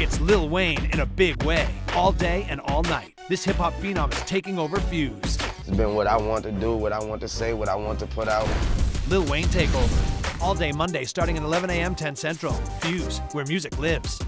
It's Lil Wayne in a big way, all day and all night. This hip hop phenom is taking over Fuse. It's been what I want to do, what I want to say, what I want to put out. Lil Wayne Takeover. All day Monday starting at 11 a.m. 10 Central. Fuse, where music lives.